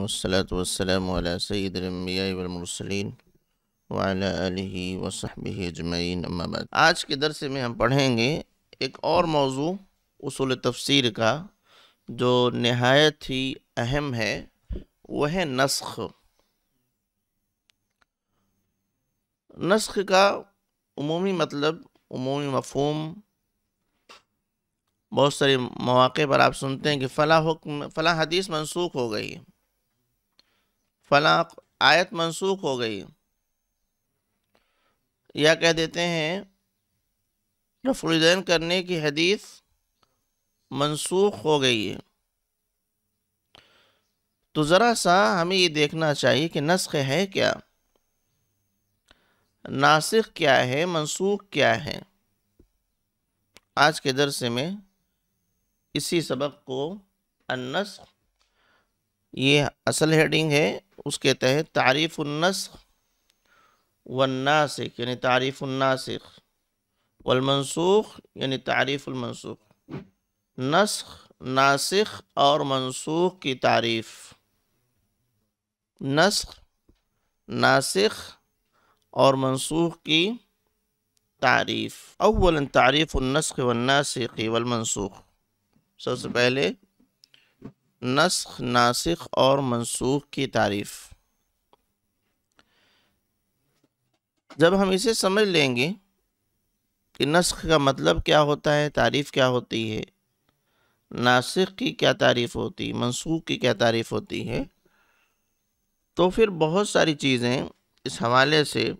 والصلاة والسلام على سيد الانبیاء والمرسلین وعلى آلہ وصحبہ اجمعین اما بعد. آج کے درس میں ہم پڑھیں گے ایک اور موضوع، اصول تفسیر کا، جو نہایت ہی اہم ہے، وہ ہے نسخ. نسخ کا عمومی مطلب عمومی مفہوم، بہت سارے مواقع پر آپ سنتے ہیں کہ فلاں حکم فلاں حدیث منسوخ ہو گئی فلاں آیت منسوخ ہو گئی۔ یا کہہ دیتے ہیں رفع الدین کرنے کی حدیث منسوخ ہو گئی ہے۔ تو ذرا سا ہمیں یہ دیکھنا چاہیے کہ نسخ ہے کیا۔ ناسخ کیا ہے، منسوخ کیا ہے۔ آج کے درس میں اسی سبق کو النسخ، یہ اصل ہیڈنگ ہے۔ اس کے تحت تعریف النسخ والناسخ یعنی تعریف الناسخ والمنسوخ یعنی تعریف المنسوخ نسخ ناسخ اور منسوخ کی تعریف نسخ ناسخ اور منسوخ کی تعریف اولا تعریف النسخ والناسخ والمنسوخ سب سے پہلے نسخ، ناسخ اور منسوخ کی تعریف۔ جب ہم اسے سمجھ لیں گے کہ نسخ کا مطلب کیا ہوتا ہے، تعریف کیا ہوتی ہے، ناسخ کی کیا تعریف ہوتی ہے منسوخ کی کیا تعریف ہوتی ہے، تو پھر بہت ساری چیزیں اس حوالے سے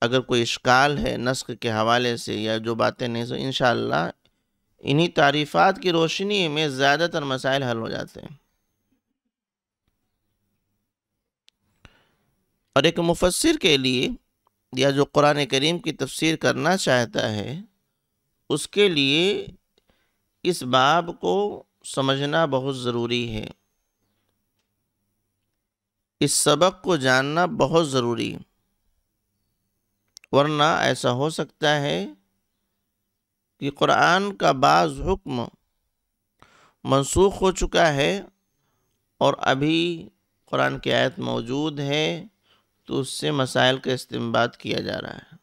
اگر کوئی اشکال ہے نسخ کے حوالے سے یا جو باتیں نہیں سو انشاءاللہ انہی تعریفات کی روشنی میں زیادہ تر مسائل حل ہو جاتے ہیں۔ اور ایک مفسر کے لیے یا جو قرآن کریم کی تفسیر کرنا چاہتا ہے، اس کے لیے اس باب کو سمجھنا بہت ضروری ہے۔ اس سبق کو جاننا بہت ضروری۔ ورنہ ایسا ہو سکتا ہے کہ قرآن کا بعض حکم منسوخ ہو چکا ہے اور ابھی قرآن کی آیت موجود ہے، تو اس سے مسائل کا استعمال کیا جا رہا ہے،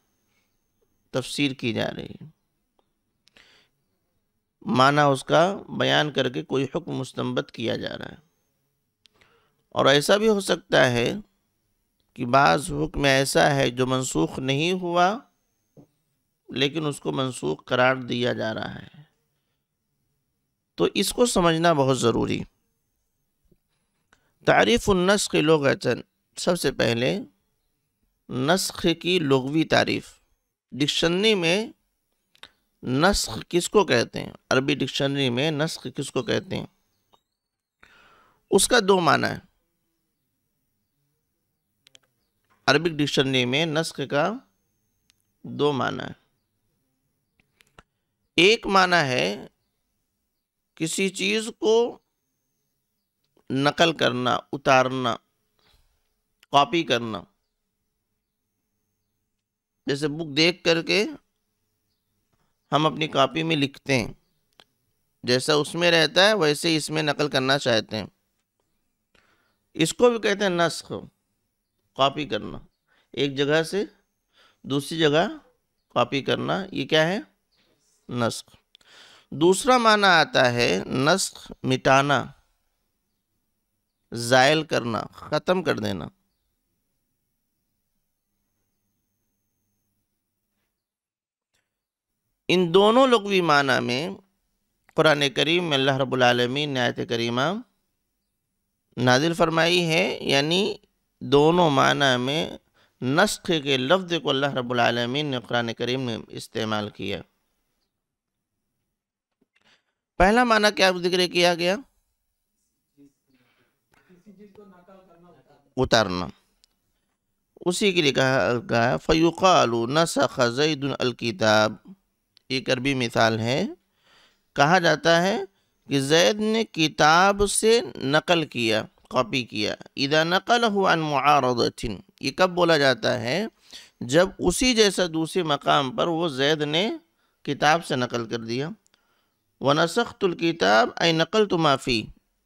تفسیر کی جا رہی ہے۔ معنی اس کا بیان کر کے کوئی حکم مستمت کیا جا رہا ہے۔ اور ایسا بھی ہو سکتا ہے کہ بعض حکم ایسا ہے جو منسوخ نہیں ہوا لیکن اس کو منسوخ قرار دیا جا رہا ہے۔ تو اس کو سمجھنا بہت ضروری۔ تعریف النسخ لوگ سب سے پہلے نسخ کی لغوی تعریف۔ ڈکشنری میں نسخ کس کو کہتے ہیں؟ عربی ڈکشنری میں نسخ کس کو کہتے ہیں؟ اس کا دو معنی ہے عربک ڈکشنری میں نسخ کا دو معنی ہے ایک معنی ہے کسی چیز کو نقل کرنا، اتارنا کاپی کرنا۔ جیسے بک دیکھ کر کے ہم اپنی کاپی میں لکھتے ہیں۔ جیسا اس میں رہتا ہے، ویسے اس میں نقل کرنا چاہتے ہیں۔ اس کو بھی کہتے ہیں نسخ کاپی کرنا۔ ایک جگہ سے دوسری جگہ کاپی کرنا، یہ کیا ہے؟ نسخ۔ دوسرا معنی آتا ہے نسخ مٹانا، زائل کرنا، ختم کر دینا۔ ان دونوں لغوی معنی میں قرآن کریم میں اللہ رب العالمین نے آیت کریمہ نازل فرمائی ہے یعنی دونوں معنی میں نسخ کے لفظ کو اللہ رب العالمین نے قرآن کریم میں استعمال کیا۔ پہلا معنی کیا ذکر کیا گیا؟ اتارنا اسی کے لیے کہا گیا فیوقال نسخ زید الکتاب۔ ایک عربی مثال ہے۔ کہا جاتا ہے کہ زید نے کتاب سے نقل کیا، کاپی کیا۔ اذا نقل عن معارض یہ کب بولا جاتا ہے؟ جب اسی جیسا دوسرے مقام پر وہ زید نے کتاب سے نقل کر دیا۔ وَنَسَخْتُ الْكِتَابَ اَيْ نَقَلْتُ مَا فِي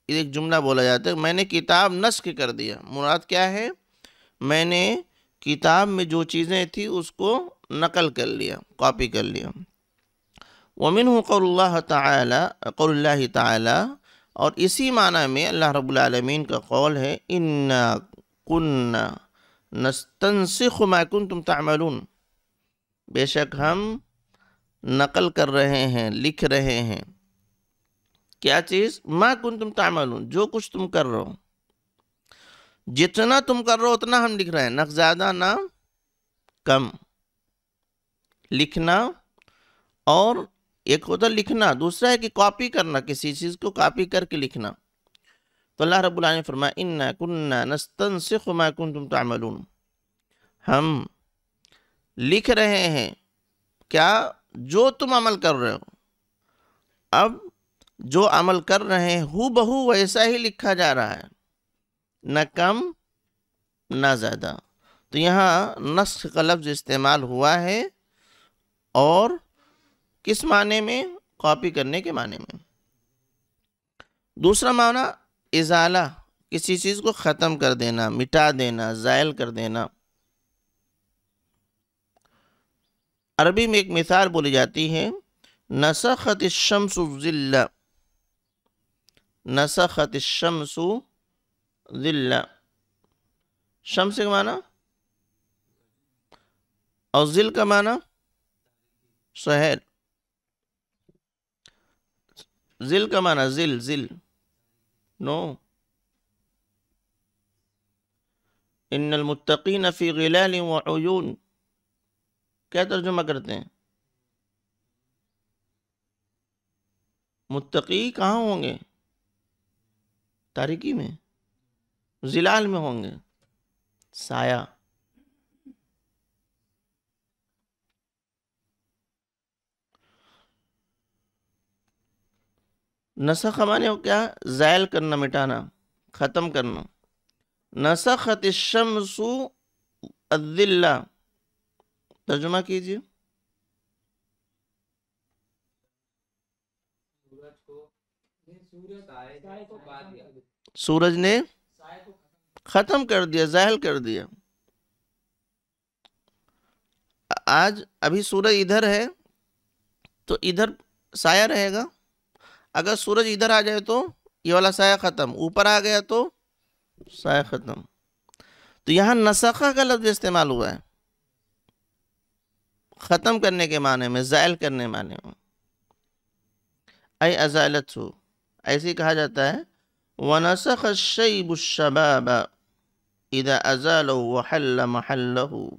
ایک جملہ بولا جاتا ہے۔ میں نے کتاب نسخ کر دیا۔ مراد کیا ہے؟ میں نے کتاب میں جو چیزیں تھیں اس کو نقل کر لیا، کاپی کر لیا۔ ومن قول اللہ تعالی قول اللہ تعالی اور اسی معنی میں اللہ رب العالمین کا قول ہے ان کن نستنسخ ما کنتم تعملون۔ بے شک ہم نقل کر رہے ہیں، لکھ رہے ہیں۔ کیا چیز؟ ما کنتم تعملون، جو کچھ تم کر رہے ہو۔ جتنا تم کر رہے ہو، اتنا ہم لکھ رہے ہیں۔ نہ زیادہ نہ، کم۔ لکھنا اور ایک ہوتا لکھنا، دوسرا ہے کہ کاپی کرنا، کسی چیز کو کاپی کر کے لکھنا۔ تو اللہ رب العالمین فرمایا، انا کننا نستنسخ ما کنتم تعملون۔ ہم لکھ رہے ہیں۔ کیا؟ جو تم عمل کر رہے ہو۔ اب جو عمل کر رہے ہیں، ہو بہو ویسا ہی لکھا جا رہا ہے۔ نہ کم، نہ زیادہ۔ تو یہاں نسخ کا لفظ استعمال ہوا ہے اور کس معنی میں؟ کاپی کرنے کے معنی میں۔ دوسرا معنی، ازالہ۔ کسی چیز کو ختم کر دینا، مٹا دینا، زائل کر دینا۔ عربی میں ایک مثال بولی جاتی ہے نسخت الشمس الظل نسخت الشمس ظل شمس کا معنی اور ظل کا معنی سہر زل کا معنی ظل ظل نو ان المتقین فی غلال وعیون کیا ترجمہ کرتے ہیں؟ متقی کہاں ہوں گے؟ تاریکی میں؟ زلال میں ہوں گے؟ سایہ۔ نسخ مانے ہو کیا؟ زائل کرنا، مٹانا، ختم کرنا۔ نسخت الشمس الظلہ ترجمہ کیجیے۔ سورج نے ختم کر دیا ظاہر کر دیا۔ آج ابھی سورج ادھر ہے تو ادھر سایہ رہے گا۔ اگر سورج ادھر آ جائے تو یہ والا سایہ ختم، اوپر آ گیا تو سایہ ختم۔ تو یہاں نسخہ کا لفظ استعمال ہوا ہے۔ ختم کرنے کے معنی میں، زائل کرنے معنی میں۔ اے ازالت ہو ایسے ہی کہا جاتا ہے، وَنَسَخَ الشَّيْبُ الشَّبَابَ اِذَا أَزَالَهُ وَحَلَّ مَحَلَّهُ۔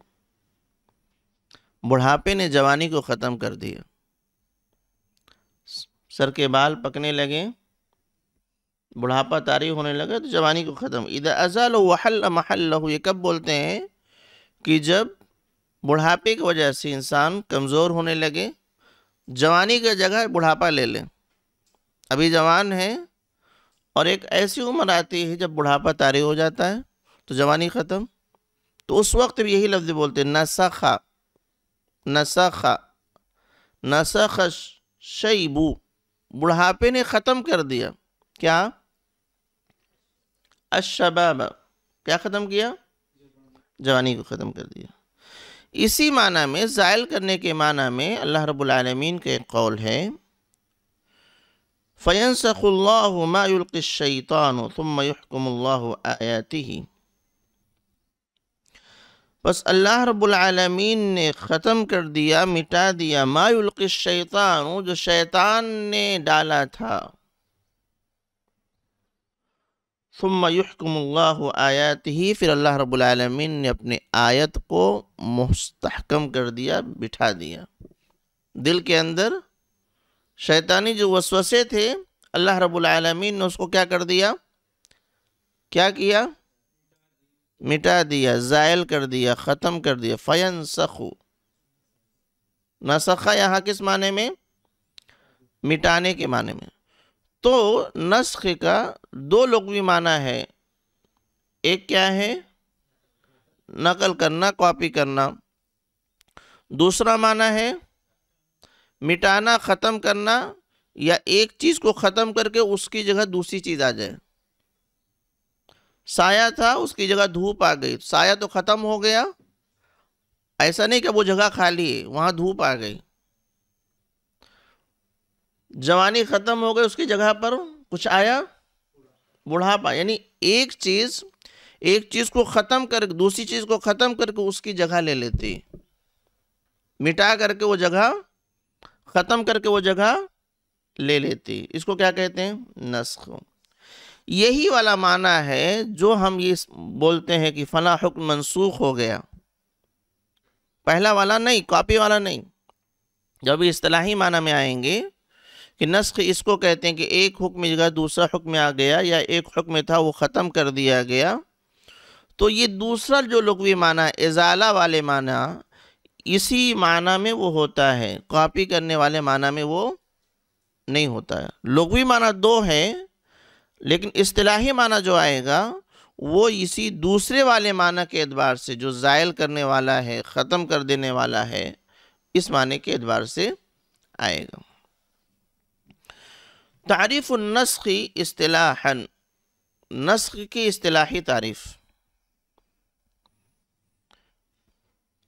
بڑھاپے نے جوانی کو ختم کر دیا۔ سر کے بال پکنے لگے۔ بڑھاپا تاری ہونے لگا تو جوانی کو ختم۔ اِذَا أَزَالَهُ وَحَلَّ مَحَلَّهُ، یہ کب بولتے ہیں؟ کہ جب بڑھاپے کی وجہ سے انسان کمزور ہونے لگے۔ جوانی کا جگہ بڑھاپا لے لیں۔ ابھی جوان ہے اور ایک ایسی عمر آتی ہے جب بڑھاپا تاری ہو جاتا ہے تو جوانی ختم۔ تو اس وقت بھی یہی لفظ بولتے ہیں نسخا نسخا نسخ شیبو بڑھاپے نے ختم کر دیا۔ کیا؟ الشباب۔ کیا ختم کیا؟ جوانی کو ختم کر دیا۔ اسی معنی میں، زائل کرنے کے معنی میں اللہ رب العالمین کے ایک قول ہے، فَيَنْسَخُ اللَّهُ مَا يُلْقِ الشَّيْطَانُ ثُمَّ يُحْكُمُ اللَّهُ آيَاتِهِ۔ بس اللہ رب العالمین نے ختم کر دیا، مٹا دیا، ما يلقي الشیطان جو شیطان نے ڈالا تھا۔ ثم يحكم الله آیاته پھر اللہ رب العالمین نے اپنے آیت کو مستحکم کر دیا، بٹھا دیا۔ دل کے اندر شیطانی جو وسوسے تھے، اللہ رب العالمین نے اس کو کیا کر دیا؟ کیا کیا؟ مٹا دیا، زائل کر دیا، ختم کر دیا۔ فین سخو نسخہ یہاں کس معنی میں؟ مٹانے کے معنی میں۔ تو نسخ کا دو لغوی معنی ہے۔ ایک کیا ہے؟ نقل کرنا، کاپی کرنا۔ دوسرا معنی ہے مٹانا، ختم کرنا۔ یا ایک چیز کو ختم کر کے اس کی جگہ دوسری چیز آ جائے۔ سایہ تھا، اس کی جگہ دھوپ آ گئی۔ سایہ تو ختم ہو گیا۔ ایسا نہیں کہ وہ جگہ خالی ہے، وہاں دھوپ آ گئی۔ جوانی ختم ہو گئی، اس کی جگہ پر کچھ آیا؟ بڑھاپا۔ یعنی ایک چیز ایک چیز کو ختم کر، دوسری چیز کو ختم کر کے اس کی جگہ لے لیتی۔ مٹا کر کے وہ جگہ، ختم کر کے وہ جگہ لے لیتی۔ اس کو کیا کہتے ہیں؟ نسخ۔ یہی والا معنی ہے جو ہم یہ بولتے ہیں کہ فلاں حکم منسوخ ہو گیا۔ پہلا والا نہیں، کاپی والا نہیں۔ جب اصطلاحی معنی میں آئیں گے کہ نسخ اس کو کہتے ہیں کہ ایک حکم جگہ دوسرا حکم آ گیا یا ایک حکم تھا وہ ختم کر دیا گیا۔ تو یہ دوسرا جو لغوی معنی ازالہ والے معنی، اسی معنی میں وہ ہوتا ہے۔ کاپی کرنے والے معنی میں وہ نہیں ہوتا ہے۔ لغوی معنی دو ہے لیکن اصطلاحی معنی جو آئے گا، وہ اسی دوسرے والے معنی کے اعتبار سے، جو زائل کرنے والا ہے، ختم کر دینے والا ہے، اس معنی کے اعتبار سے آئے گا۔ تعريف النسخ اصطلاحا. نسخ کی اصطلاحی تعریف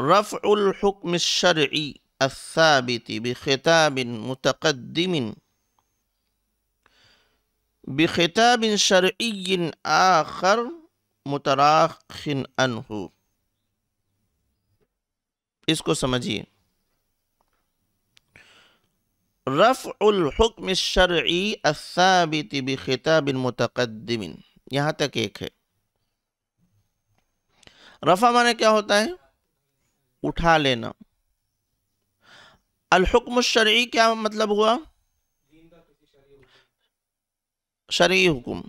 رفع الحكم الشرعي الثابت بخطاب متقدم. بخطاب شرعي آخر متراخ عنه. اس کو سمجھئے رفع الحکم الشرعی الثابت بخطاب متقدم۔ یہاں تک ایک ہے۔ رفع مانے کیا ہوتا ہے؟ اٹھا لینا۔ الحکم الشرعی کیا مطلب ہوا؟ شرعی حکم۔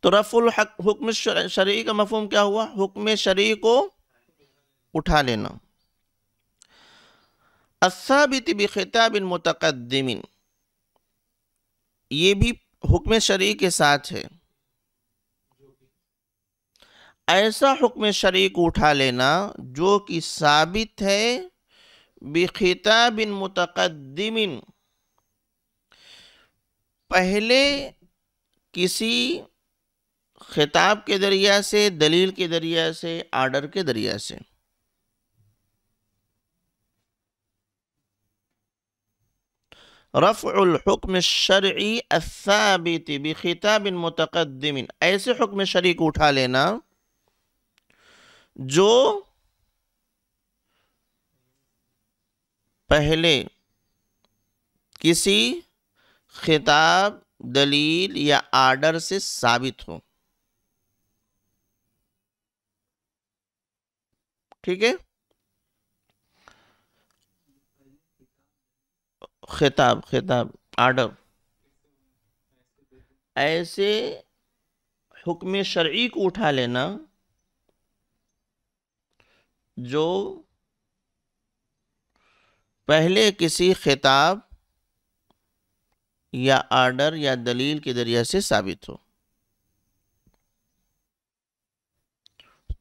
تو رفع الحکم شرعی کا مفہوم کیا ہوا؟ حکم شرعی کو اٹھا لینا۔ الثابت بخطاب متقدم. یہ بھی حکم شرعی کے ساتھ ہے۔ ایسا حکم شرعی کو اٹھا لینا جو کہ ثابت ہے بخطاب متقدم. پہلے کسی خطاب کے ذریعہ سے، دلیل کے ذریعہ سے، آرڈر کے ذریعہ سے۔ رفع الحکم الشرعی الثابت بخطاب متقدم. ایسے حکم شرعی کو اٹھا لینا جو پہلے کسی خطاب، دلیل یا آرڈر سے ثابت ہو۔ ٹھیک ہے؟ خطاب خطاب، آرڈر۔ ایسے حکم شرعی کو اٹھا لینا جو پہلے کسی خطاب یا آرڈر یا دلیل کے ذریعے سے ثابت ہو۔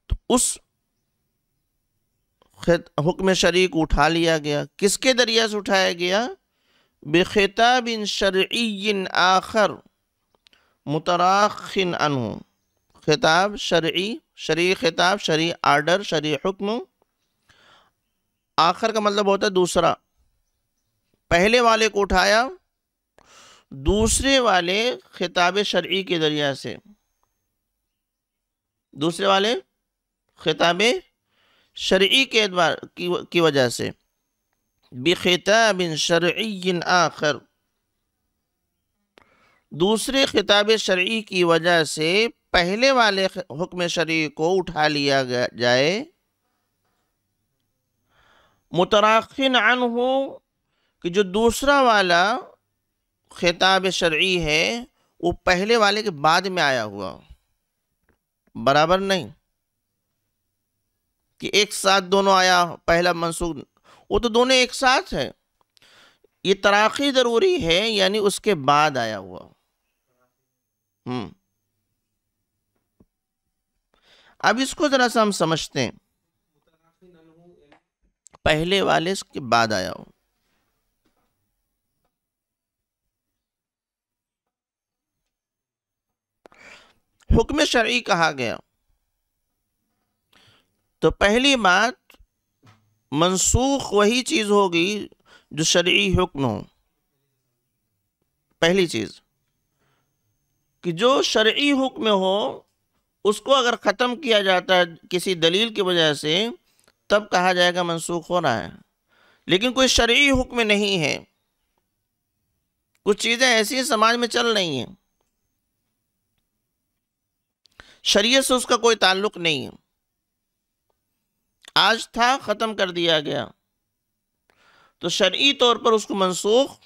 تو اس حکم شریک اٹھا لیا گیا۔ کس کے ذریعے سے اٹھایا گیا؟ بخطاب شرعی آخر متراخ عنہ۔ خطاب شرعی شرعی خطاب، شرعی آرڈر، شرعی حکم۔ آخر کا مطلب ہوتا ہے دوسرا۔ پہلے والے کو اٹھایا، دوسرے والے خطاب شرعی کے ذریعہ سے۔ دوسرے والے خطاب شرعی کے اعتبار کی وجہ سے۔ بخطاب شرعی آخر۔ دوسرے خطاب شرعی کی وجہ سے پہلے والے حکم شرعی کو اٹھا لیا جائے۔ متراخن عنہ، کہ جو دوسرا والا خطاب شرعی ہے، وہ پہلے والے کے بعد میں آیا ہوا۔ برابر نہیں۔ کہ ایک ساتھ دونوں آیا، پہلا منسوخ وہ تو دونوں ایک ساتھ ہے یہ تراخی ضروری ہے یعنی اس کے بعد آیا ہوا۔ ہم۔ اب اس کو ذرا سا ہم سمجھتے ہیں۔ پہلے والے اس کے بعد آیا ہو حکم شرعی کہا گیا۔ تو پہلی بات منسوخ وہی چیز ہوگی جو شرعی حکم ہو۔ پہلی چیز، کہ جو شرعی حکم ہو، اس کو اگر ختم کیا جاتا ہے کسی دلیل کی وجہ سے، تب کہا جائے گا منسوخ ہو رہا ہے۔ لیکن کوئی شرعی حکم نہیں ہے۔ کچھ چیزیں ایسی سماج میں چل رہی ہیں۔ شریعت سے اس کا کوئی تعلق نہیں ہے۔ آج تھا، ختم کر دیا گیا۔ تو شرعی طور پر اس کو منسوخ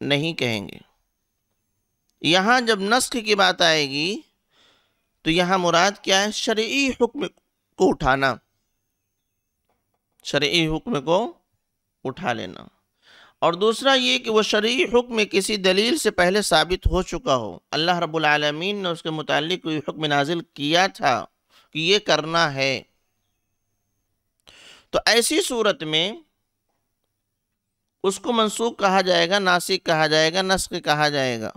نہیں کہیں گے۔ یہاں جب نسخ کی بات آئے گی، تو یہاں مراد کیا ہے؟ شرعی حکم کو اٹھانا۔ شرعی حکم کو اٹھا لینا۔ اور دوسرا یہ کہ وہ شرعی حکم کسی دلیل سے پہلے ثابت ہو چکا ہو۔ اللہ رب العالمین نے اس کے متعلق کوئی حکم نازل کیا تھا کہ یہ کرنا ہے۔ تو ایسی صورت میں اس کو منسوخ کہا جائے گا ناسک کہا جائے گا، نسخ کہا جائے گا۔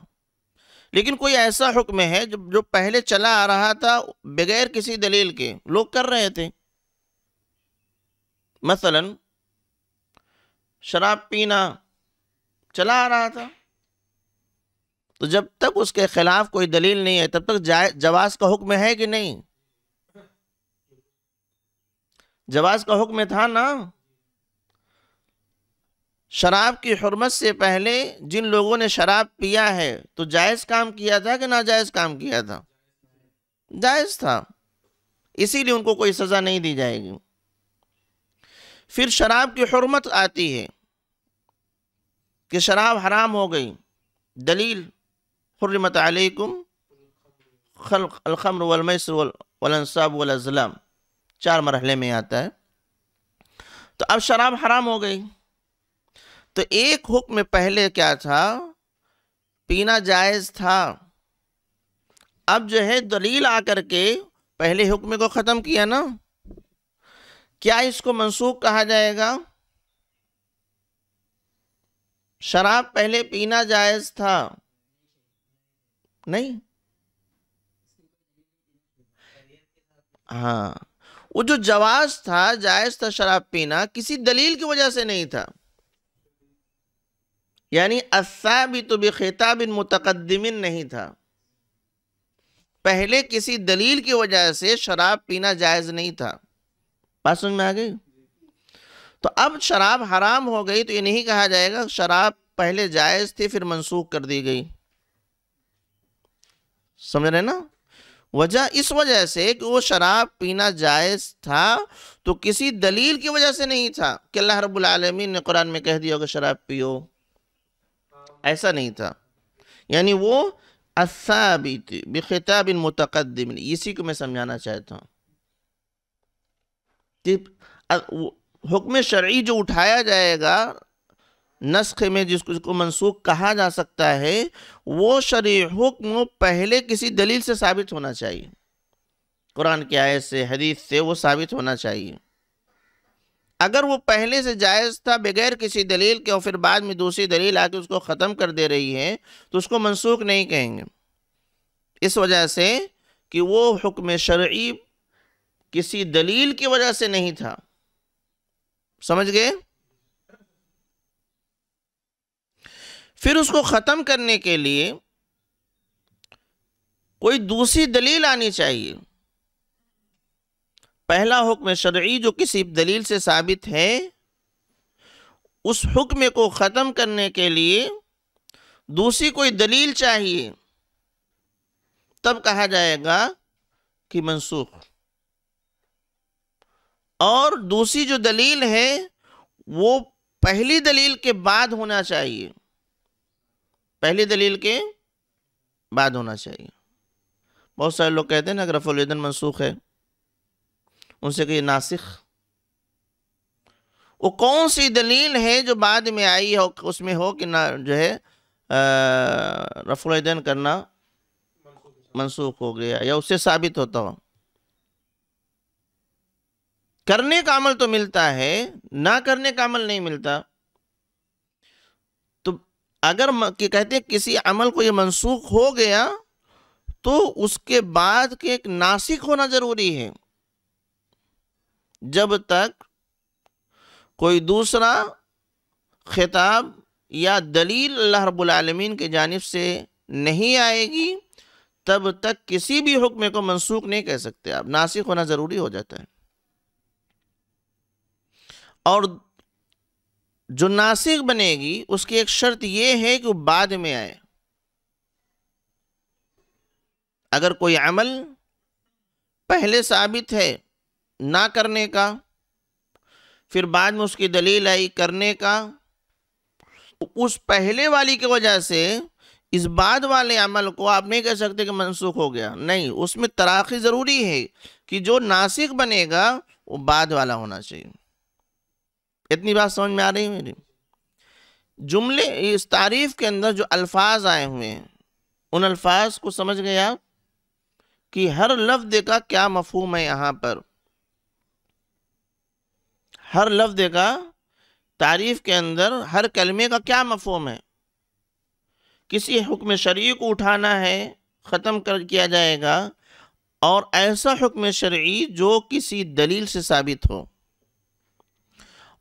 لیکن کوئی ایسا حکم ہے جو پہلے چلا آ رہا تھا بغیر کسی دلیل کے۔ لوگ کر رہے تھے۔ مثلا شراب پینا چلا آ رہا تھا۔ تو جب تک اس کے خلاف کوئی دلیل نہیں ہے، تب تک جواز کا حکم ہے کہ نہیں؟ جواز کا حکم تھا نا، شراب کی حرمت سے پہلے جن لوگوں نے شراب پیا ہے، تو جائز کام کیا تھا کہ ناجائز کام کیا تھا؟ جائز تھا۔ اسی لیے ان کو کوئی سزا نہیں دی جائے گی۔ پھر شراب کی حرمت آتی ہے کہ شراب حرام ہو گئی۔ دلیل حرمت علیکم خلق الخمر والمیسر والانصاب والازلام۔ چار مرحلے میں آتا ہے۔ تو اب شراب حرام ہو گئی۔ تو ایک حکم پہلے کیا تھا؟ پینا جائز تھا۔ اب جو ہے دلیل آ کر کے پہلے حکم کو ختم کیا نا۔ کیا اس کو منسوخ کہا جائے گا؟ شراب پہلے پینا جائز تھا۔ نہیں۔ ہاں۔ وہ جو جواز تھا، جائز تھا شراب پینا، کسی دلیل کی وجہ سے نہیں تھا۔ یعنی الثابت بخطاب متقدم نہیں تھا۔ پہلے کسی دلیل کی وجہ سے شراب پینا جائز نہیں تھا۔ بات سمجھ میں آ گئی؟ تو اب شراب حرام ہو گئی تو یہ نہیں کہا جائے گا شراب پہلے جائز تھی، پھر منسوخ کر دی گئی۔ سمجھ رہے نا؟ وجہ اس وجہ سے کہ وہ شراب پینا جائز تھا تو کسی دلیل کی وجہ سے نہیں تھا کہ اللہ رب العالمین نے قرآن میں کہہ دیا کہ شراب پیو۔ ایسا نہیں تھا۔ یعنی وہ الثابت بخطاب متقدم۔ اسی کو میں سمجھانا چاہتا ہوں۔ حکم شرعی جو اٹھایا جائے گا نسخ میں جس کو منسوخ کہا جا سکتا ہے، وہ شرعی حکم پہلے کسی دلیل سے ثابت ہونا چاہیے۔ قرآن کی آیت سے، حدیث سے وہ ثابت ہونا چاہیے۔ اگر وہ پہلے سے جائز تھا بغیر کسی دلیل کے اور پھر بعد میں دوسری دلیل آ کے اس کو ختم کر دے رہی ہے، تو اس کو منسوخ نہیں کہیں گے۔ اس وجہ سے کہ وہ حکم شرعی کسی دلیل کی وجہ سے نہیں تھا۔ سمجھ گئے؟ پھر اس کو ختم کرنے کے لیے کوئی دوسری دلیل آنی چاہیے۔ پہلا حکم شرعی جو کسی دلیل سے ثابت ہے، اس حکم کو ختم کرنے کے لیے دوسری کوئی دلیل چاہیے۔ تب کہا جائے گا کہ منسوخ۔ اور دوسری جو دلیل ہے، وہ پہلی دلیل کے بعد ہونا چاہیے۔ پہلی دلیل کے بعد ہونا چاہیے۔ بہت سارے لوگ کہتے ہیں نا، اگر رف الدن منسوخ ہے، ان سے کہ ناسخ۔ وہ کون سی دلیل ہے جو بعد میں آئی ہو اس میں ہو کہ نہ جو ہے رفع الدین کرنا منسوخ ہو گیا یا اس سے ثابت ہوتا ہو۔ کرنے کا عمل تو ملتا ہے، نہ کرنے کا عمل نہیں ملتا۔ تو اگر کہتے ہیں کسی عمل کو یہ منسوخ ہو گیا، تو اس کے بعد کے ایک ناسک ہونا ضروری ہے۔ جب تک کوئی دوسرا خطاب یا دلیل اللہ رب العالمین کے جانب سے نہیں آئے گی، تب تک کسی بھی حکم کو منسوخ نہیں کہہ سکتے۔ آپ ناسک ہونا ضروری ہو جاتا ہے۔ اور جو ناسک بنے گی، اس کی ایک شرط یہ ہے کہ وہ بعد میں آئے۔ اگر کوئی عمل پہلے ثابت ہے نہ کرنے کا، پھر بعد میں اس کی دلیل آئی کرنے کا اس پہلے والی کی وجہ سے اس بعد والے عمل کو آپ نہیں کہہ سکتے کہ منسوخ ہو گیا۔ نہیں، اس میں تراخی ضروری ہے کہ جو ناسک بنے گا، وہ بعد والا ہونا چاہیے۔ اتنی بات سمجھ میں آ رہی میری؟ جملے اس تعریف کے اندر جو الفاظ آئے ہوئے ہیں، ان الفاظ کو سمجھ گئے آپ؟ کہ ہر لفظ کا کیا مفہوم ہے یہاں پر؟ ہر لفظ کا تعریف کے اندر ہر کلمے کا کیا مفہوم ہے؟ کسی حکم شرعی کو اٹھانا ہے، ختم کر کیا جائے گا، اور ایسا حکم شرعی جو کسی دلیل سے ثابت ہو۔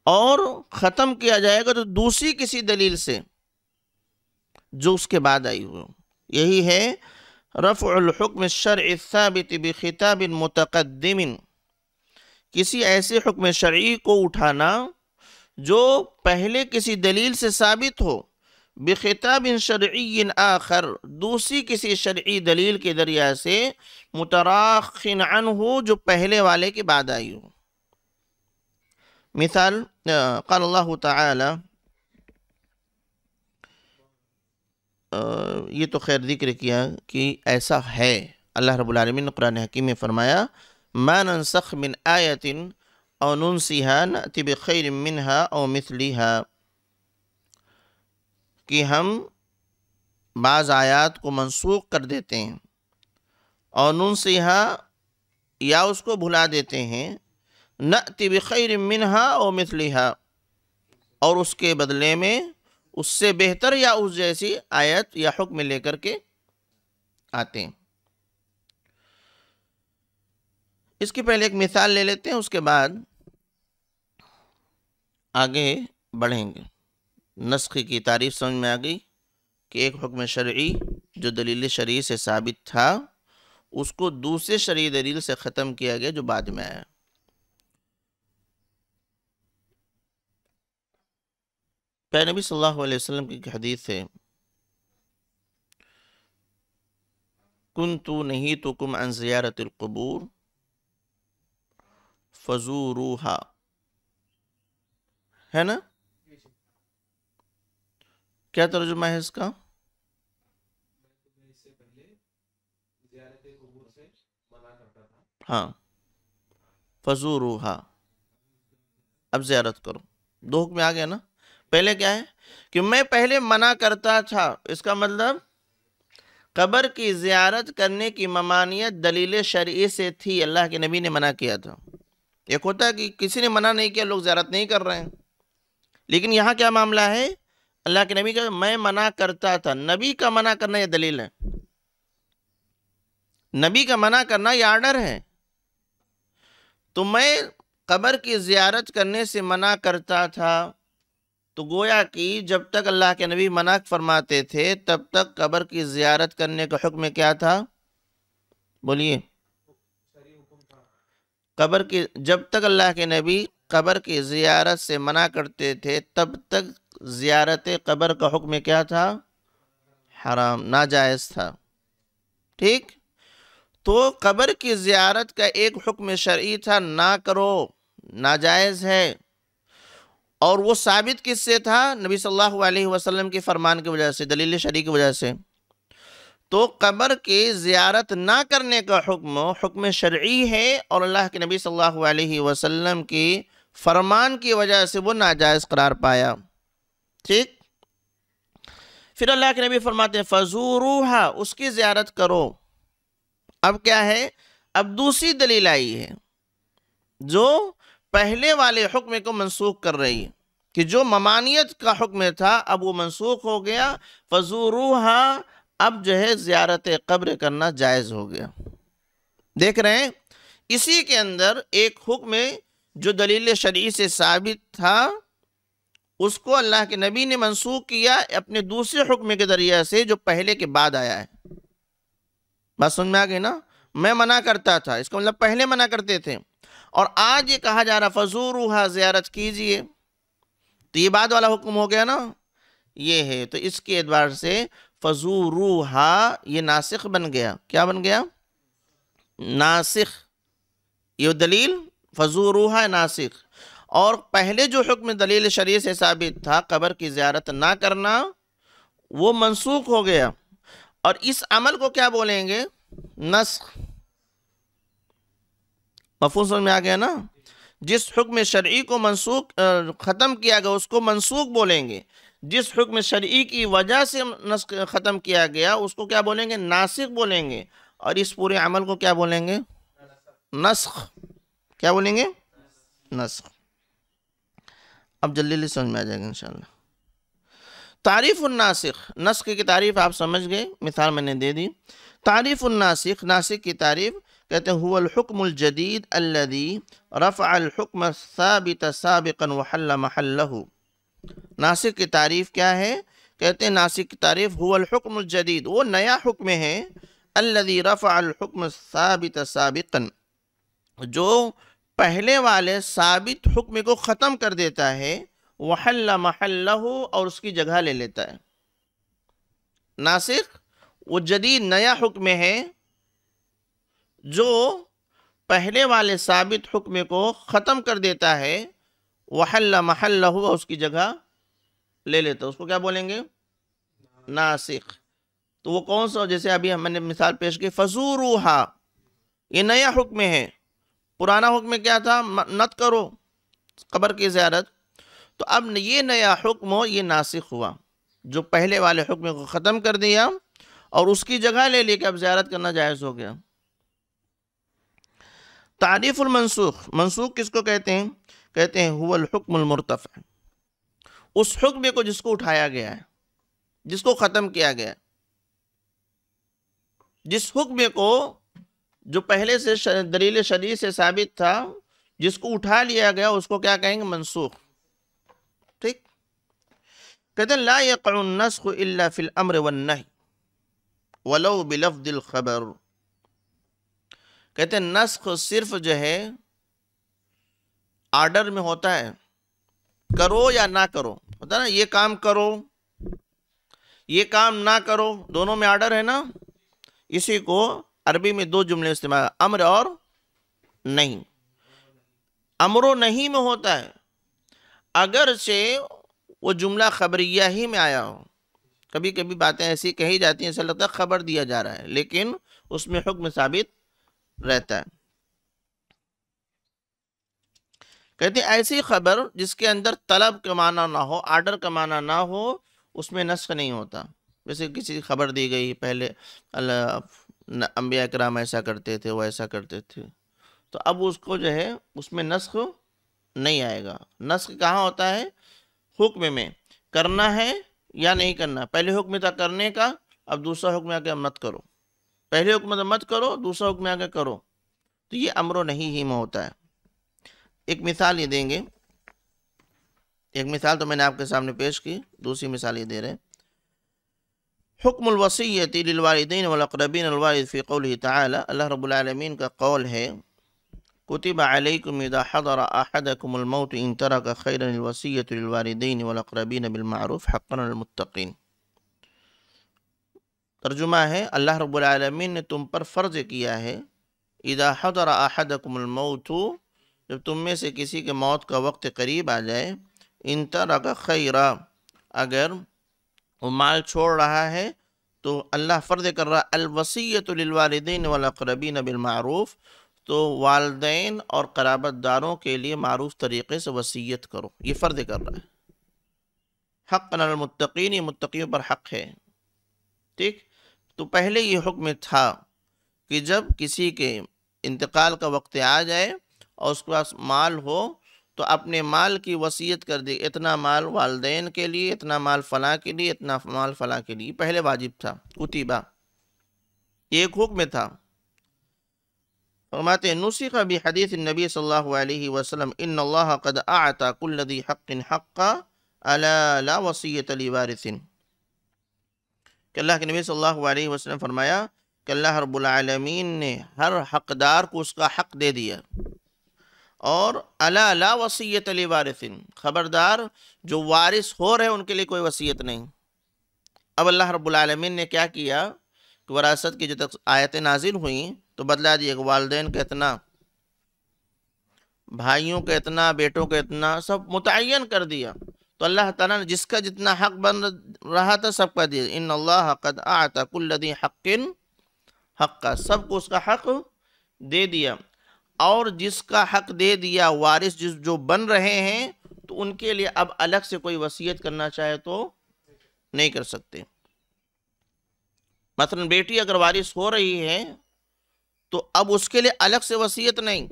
اور ختم کیا جائے گا تو دوسری کسی دلیل سے جو اس کے بعد آئی ہو۔ یہی ہے رفع الحکم الشرع الثابت بخطاب متقدم۔ کسی ایسے حکم شرعی کو اٹھانا جو پہلے کسی دلیل سے ثابت ہو۔ بخطاب شرعی آخر دوسری کسی شرعی دلیل کے ذریعہ سے متراخن عنہ جو پہلے والے کے بعد آئی ہو۔ مثال قال اللہ تعالی یہ تو خیر ذکر کیا کہ ایسا ہے۔ اللہ رب العالمین قرآن حکیم میں فرمایا، ما ننسخ من آیت او ننسیها نأتی بخیر منها او مثلیها کہ ہم بعض آیات کو منسوخ کر دیتے ہیں، اور ننسیها یا اس کو بھلا دیتے ہیں۔ نأتی بخیر منها او مثلیها اور اس کے بدلے میں اس سے بہتر یا اس جیسی آیت یا حکم لے کر کے آتے ہیں۔ اس کی پہلے ایک مثال لے لیتے ہیں، اس کے بعد آگے بڑھیں گے۔ نسخی کی تعریف سمجھ میں آ گئی کہ ایک حکم شرعی جو دلیل شرعی سے ثابت تھا، اس کو دوسرے شرعی دلیل سے ختم کیا گیا جو بعد میں آیا۔ پہ نبی صلی اللہ علیہ وسلم کی حدیث ہے کن تو نہیں تو کم عن زیارت القبور فضوروہا ہے نا؟ کیا ترجمہ ہے اس کا؟ ہاں فضوروہا اب زیارت کرو۔ دو حکم آ گیا نا؟ پہلے کیا ہے کہ میں پہلے منع کرتا تھا، اس کا مطلب قبر کی زیارت کرنے کی ممانیت دلیل شرعی سے تھی، اللہ کے نبی نے منع کیا تھا۔ ایک ہوتا ہے کہ کسی نے منع نہیں کیا، لوگ زیارت نہیں کر رہے ہیں۔ لیکن یہاں کیا معاملہ ہے؟ اللہ کے نبی کا میں منع کرتا تھا، نبی کا منع کرنا یہ دلیل ہے۔ نبی کا منع کرنا یہ آرڈر ہے۔ تو میں قبر کی زیارت کرنے سے منع کرتا تھا تو گویا کہ جب تک اللہ کے نبی منع فرماتے تھے، تب تک قبر کی زیارت کرنے کا حکم کیا تھا؟ بولیے۔ قبر کی، جب تک اللہ کے نبی قبر کی زیارت سے منع کرتے تھے، تب تک زیارت قبر کا حکم کیا تھا؟ حرام، ناجائز تھا۔ ٹھیک؟ تو قبر کی زیارت کا ایک حکم شرعی تھا، نہ کرو، ناجائز ہے۔ اور وہ ثابت کس سے تھا؟ نبی صلی اللہ علیہ وسلم کے فرمان کی وجہ سے، دلیل شریع کی وجہ سے۔ تو قبر کی زیارت نہ کرنے کا حکم حکم شرعی ہے اور اللہ کے نبی صلی اللہ علیہ وسلم کی فرمان کی وجہ سے وہ ناجائز قرار پایا۔ ٹھیک؟ پھر اللہ کے نبی فرماتے ہیں فضوروہا اس کی زیارت کرو۔ اب کیا ہے؟ اب دوسری دلیل آئی ہے۔ جو پہلے والے حکم کو منسوخ کر رہی ہے کہ جو ممانیت کا حکم تھا، اب وہ منسوخ ہو گیا۔ فضوروہا اب جو ہے زیارت قبر کرنا جائز ہو گیا۔ دیکھ رہے ہیں، اسی کے اندر ایک حکم جو دلیل شرعی سے ثابت تھا، اس کو اللہ کے نبی نے منسوخ کیا اپنے دوسرے حکم کے ذریعے سے جو پہلے کے بعد آیا ہے۔ بات سن میں آ گئی نا؟ میں منع کرتا تھا، اس کا مطلب پہلے منع کرتے تھے۔ اور آج یہ کہا جا رہا فضور زیارت کیجیے۔ تو یہ بعد والا حکم ہو گیا نا؟ یہ ہے، تو اس کے اعتبار سے فضوروہا یہ ناسخ بن گیا۔ کیا بن گیا؟ ناسخ۔ یہ دلیل؟ فضوروہا ناسخ۔ اور پہلے جو حکم دلیل شریع سے ثابت تھا، قبر کی زیارت نہ کرنا، وہ منسوخ ہو گیا۔ اور اس عمل کو کیا بولیں گے؟ نسخ۔ مفہوم سمجھ میں آ گیا نا؟ جس حکم شرعی کو منسوخ ختم کیا گیا، اس کو منسوخ بولیں گے۔ جس حکم شرعی کی وجہ سے نسخ ختم کیا گیا، اس کو کیا بولیں گے؟ ناسخ بولیں گے۔ اور اس پورے عمل کو کیا بولیں گے؟ نسخ۔ کیا بولیں گے؟ نسخ۔ اب جلدی جلدی سمجھ میں آ جائے گا انشاءاللہ۔ تعریف الناسخ۔ نسخ کی تعریف آپ سمجھ گئے، مثال میں نے دے دی۔ تعریف الناسخ، ناسخ کی تعریف کہتے ہیں، هو الحکم الجدید الذي رفع الحکم ثابت سابقا وحل محله ناسخ کی تعریف کیا ہے؟ کہتے ہیں ناسخ کی تعریف، هو الحکم الجدید. وہ نیا حکم ہے الذي رفع الحکم ثابت سابقا، جو پہلے والے ثابت حکم کو ختم کر دیتا ہے، وحل محله اور اس کی جگہ لے لیتا ہے۔ ناسخ وہ جدید نیا حکم ہے جو پہلے والے ثابت حکم کو ختم کر دیتا ہے، وحل محلہ اس کی جگہ لے لیتا اس کو کیا بولیں گے؟ ناسخ۔ تو وہ کون سا؟ جیسے ابھی ہم نے مثال پیش کی فضوروہا یہ نیا حکم ہے۔ پرانا حکم کیا تھا؟ نت کرو۔ قبر کی زیارت۔ تو اب یہ نیا حکم ہو یہ ناسخ ہوا۔ جو پہلے والے حکم کو ختم کر دیا اور اس کی جگہ لے لے کے اب زیارت کرنا جائز ہو گیا۔ تعریف المنسوخ، منسوخ کس کو کہتے ہیں؟ کہتے ہیں هو الحکم المرتفع۔ اس حکم کو جس کو اٹھایا گیا ہے، جس کو ختم کیا گیا جس حکم کو جو پہلے سے دلیل شریع سے ثابت تھا، جس کو اٹھا لیا گیا، اس کو کیا کہیں گے؟ منسوخ۔ ٹھیک؟ کہتے ہیں، لا يقع النسخ الا في الامر والنهي ولو بلفظ الخبر۔ کہتے ہیں نسخ صرف جو ہے آرڈر میں ہوتا ہے۔ کرو یا نہ کرو۔ ہوتا نا، یہ کام کرو، یہ کام نہ کرو، دونوں میں آرڈر ہے نا۔ اسی کو عربی میں دو جملے استعمال، امر اور نہیں۔ امر و نہیں میں ہوتا ہے۔ اگر سے وہ جملہ خبریہ ہی میں آیا ہو۔ کبھی کبھی باتیں ایسی کہی جاتی ہیں ایسا لگتا ہے خبر دیا جا رہا ہے، لیکن اس میں حکم ثابت رہتا ہے۔ کہتے ہیں، ایسی خبر جس کے اندر طلب کا معنی نہ ہو، آرڈر کا معنی نہ ہو، اس میں نسخ نہیں ہوتا۔ جیسے کسی خبر دی گئی، پہلے انبیاء کرام ایسا کرتے تھے، وہ ایسا کرتے تھے۔ تو اب اس کو جو ہے، اس میں نسخ نہیں آئے گا۔ نسخ کہاں ہوتا ہے؟ حکم میں۔ کرنا ہے یا نہیں کرنا؟ پہلے حکم تھا کرنے کا، اب دوسرا حکم آ کے مت کرو۔ پہلے حکم مت کرو دوسرا حکم آگے کرو تو یہ امر و نہیں ہی میں ہوتا ہے ایک مثال یہ دیں گے ایک مثال تو میں نے آپ کے سامنے پیش کی دوسری مثال یہ دے رہے حکم الوسیت للوالدین والاقربین الوالد فی قوله تعالی اللہ رب العالمین کا قول ہے کتب علیکم اذا حضر احدکم الموت ترجمہ ہے، اللہ رب العالمین نے تم پر فرض کیا ہے، اذا حضر احدکم الموت، جب تم میں سے کسی کے موت کا وقت قریب آ جائے، ان طرح خیرہ اگر وہ مال چھوڑ رہا ہے، تو اللہ فرض کر رہا الوسیت للوالدین والاقربین بالمعروف، تو والدین اور قرابت داروں کے لیے معروف طریقے سے وسیعت کرو، یہ فرض کر رہا ہے۔ حق المتقین، یہ متقیوں پر حق ہے۔ ٹھیک؟ تو پہلے یہ حکم تھا کہ جب کسی کے انتقال کا وقت آ جائے اور اس کے پاس مال ہو، تو اپنے مال کی وصیت کر دی اتنا مال والدین کے لیے، اتنا مال فلاں کے لیے، اتنا مال فلاں کے لیے۔ پہلے واجب تھا۔ کتیبہ ایک حکم تھا۔ فرماتے ہیں، نسخ بحدیث النبی صلی اللہ علیہ وسلم، ان اللہ قد اعطا کل ذی حق حقا، الا لا وصیت لوارث. کہ اللہ کے نبی صلی اللہ علیہ وسلم فرمایا کہ اللہ رب العالمین نے ہر حقدار کو اس کا حق دے دیا۔ اور اللہ لا وصیت علی وارث خبردار جو وارث ہو رہے ان کے لیے کوئی وصیت نہیں۔ اب اللہ رب العالمین نے کیا کیا کہ وراثت کی جو تک آیتیں نازل ہوئیں تو بدلا دیا کہ والدین کا اتنا، بھائیوں کا اتنا، بیٹوں کا اتنا، سب متعین کر دیا۔ تو اللہ تعالیٰ نے جس کا جتنا حق بن رہا تھا سب کا دیا۔ ان اللہ قد اعطا کل حق حق کا سب کو اس کا حق دے دیا۔ اور جس کا حق دے دیا وارث جس جو بن رہے ہیں، تو ان کے لیے اب الگ سے کوئی وصیت کرنا چاہے تو نہیں کر سکتے۔ مثلا بیٹی اگر وارث ہو رہی ہے، تو اب اس کے لیے الگ سے وصیت نہیں۔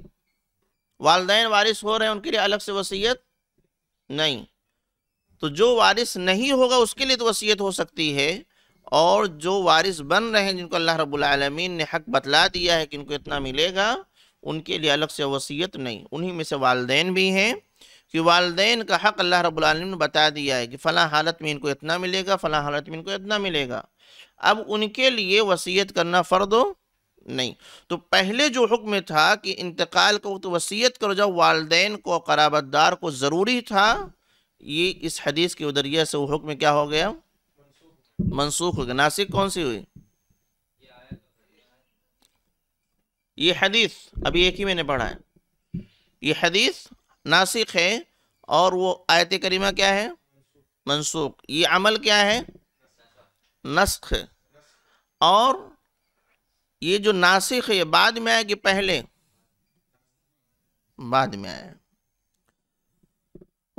والدین وارث ہو رہے ہیں، ان کے لیے الگ سے وصیت نہیں۔ تو جو وارث نہیں ہوگا اس کے لیے تو وصیت ہو سکتی ہے۔ اور جو وارث بن رہے ہیں جن کو اللہ رب العالمین نے حق بتلا دیا ہے کہ ان کو اتنا ملے گا، ان کے لیے الگ سے وصیت نہیں، انہی میں سے والدین بھی ہیں۔ کہ والدین کا حق اللہ رب العالمین نے بتا دیا ہے کہ فلاں حالت میں ان کو اتنا ملے گا، فلاں حالت میں ان کو اتنا ملے گا۔ اب ان کے لیے وصیت کرنا فرد ہو نہیں۔ تو پہلے جو حکم تھا کہ انتقال کو تو وصیت کرو، جب والدین کو قرابت دار کو ضروری تھا یہ اس حدیث کی ادریہ سے وہ حکم کیا ہو گیا؟ منسوخ ہو گیا۔ ناسک کون سی ہوئی؟ یہ حدیث ابھی ایک ہی میں نے پڑھا ہے۔ یہ حدیث ناسک ہے اور وہ آیت کریمہ کیا ہے؟ منسوخ۔ یہ عمل کیا ہے؟ نسخ۔ ہے اور یہ جو ناسخ ہے، یہ بعد میں آئے کہ پہلے؟ بعد میں آئے۔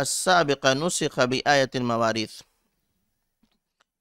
السابقة نسخ بآية المواريث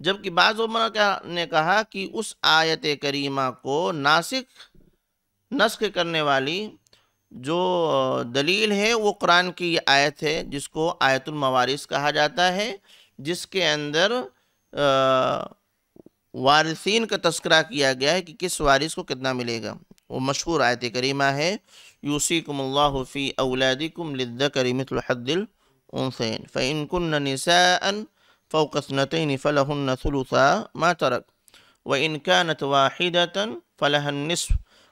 جبکہ بعض عمر نے کہا کہ اس آیت کریمہ کو ناسک نسخ کرنے والی جو دلیل ہے، وہ قرآن کی یہ آیت ہے، جس کو آیت الموارث کہا جاتا ہے، جس کے اندر وارثین کا تذکرہ کیا گیا ہے کہ کس وارث کو کتنا ملے گا۔ وہ مشہور آیت کریمہ ہے یوسیکم اللہ فی اولادکم للذکر مثل حد الانثین، فإن کن نساء فوق اثنتين فلهن ثلثا ما ترك. وإن كانت واحدة فلها النصف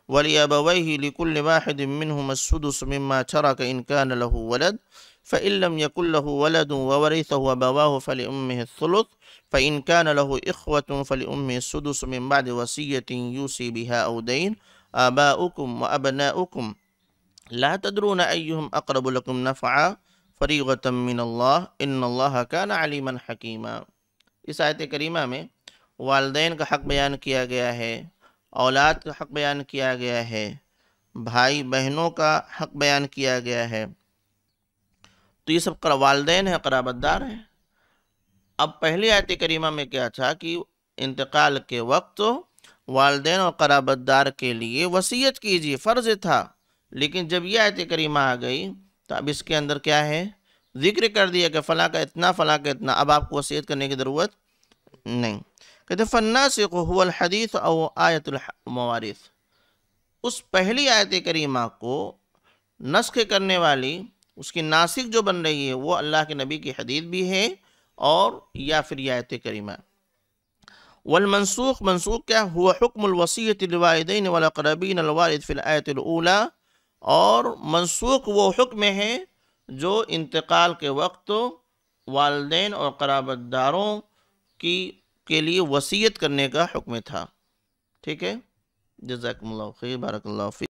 ولأبويه لكل واحد منهما السدس مما ترك إن كان له ولد. فإن لم يكن له ولد وورثه أبواه فلأمه الثلث. فإن كان له إخوة فلأمه السدس من بعد وصية يوصي بها أو دين. آباؤكم وأبناؤكم. لا تدرون أيهم أقرب لكم نفعا. فریغت من اللہ، ان اللہ کان علیما حکیما۔ اس آیت کریمہ میں والدین کا حق بیان کیا گیا ہے، اولاد کا حق بیان کیا گیا ہے، بھائی بہنوں کا حق بیان کیا گیا ہے۔ تو یہ سب والدین ہیں قرابت دار ہیں۔ اب پہلی آیت کریمہ میں کیا تھا کہ انتقال کے وقت والدین اور قرابت دار کے لیے وصیت کیجیے، فرض تھا۔ لیکن جب یہ آیت کریمہ آ گئی تو اب اس کے اندر کیا ہے؟ ذکر کر دیا کہ فلاں کا اتنا، فلاں کا اتنا۔ اب آپ کو وصیت کرنے کی ضرورت نہیں۔ کہتے فناسق هو الحدیث او آیت الموارث۔ اس پہلی آیت کریمہ کو نسخ کرنے والی، اس کی ناسک جو بن رہی ہے، وہ اللہ کے نبی کی حدیث بھی ہے اور یا پھر یہ آیت کریمہ۔ والمنسوخ، منسوخ کیا؟ ہوا حکم الوصیت للوالدین والاقربین الوارد فی الآیت الاولا اور منسوخ وہ حکم ہے جو انتقال کے وقت والدین اور قرابت داروں کی کے لیے وصیت کرنے کا حکم تھا۔ ٹھیک ہے؟ جزاکم اللہ خیر، بارک اللہ فی